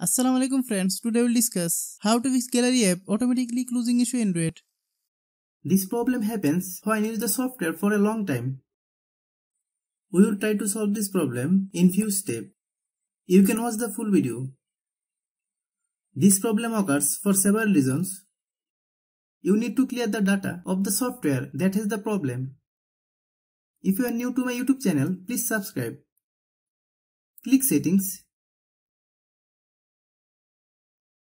Assalamu alaikum friends, today we'll discuss how to fix gallery app automatically closing issue Android. This problem happens when you use the software for a long time. We will try to solve this problem in few steps. You can watch the full video. This problem occurs for several reasons. You need to clear the data of the software that has the problem. If you are new to my YouTube channel, please subscribe. Click settings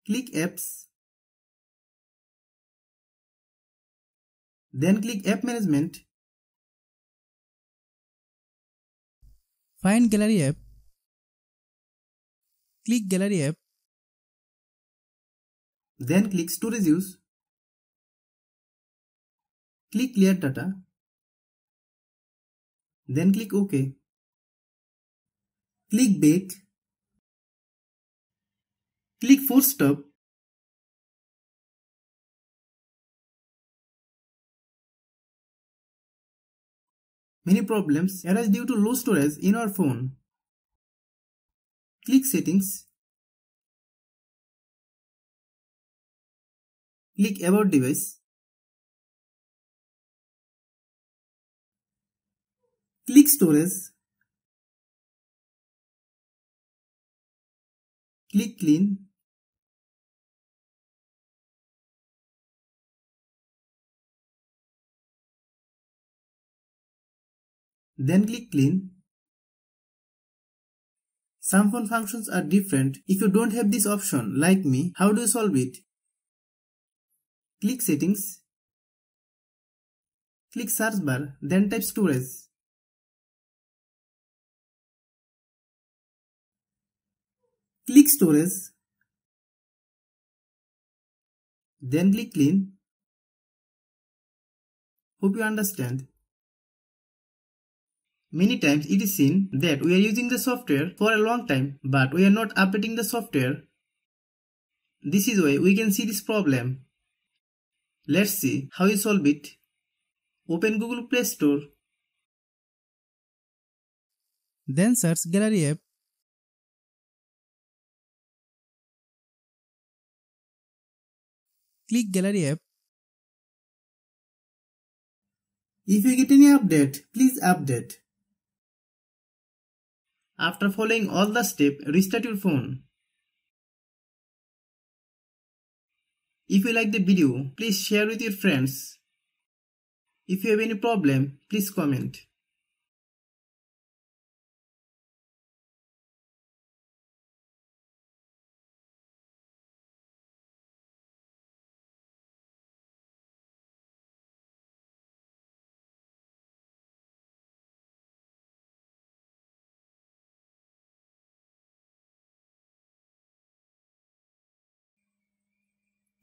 Click Apps. Then click App Management. Find Gallery app. Click Gallery app. Then click Storage Use. Click Clear Data. Then click OK. Click Back. Click Force Stop. Many problems arise due to low storage in our phone. Click Settings. Click About Device. Click Storage. Click Clean. Then click clean. Some phone functions are different. If you don't have this option, like me, how do you solve it? Click settings. Click search bar, then type storage. Click storage. Then click clean. Hope you understand. Many times it is seen that we are using the software for a long time but we are not updating the software. This is why we can see this problem. Let's see how you solve it. Open Google Play Store. Then search Gallery app. Click Gallery app. If you get any update, please update. After following all the steps, restart your phone. If you like the video, please share with your friends. If you have any problem, please comment.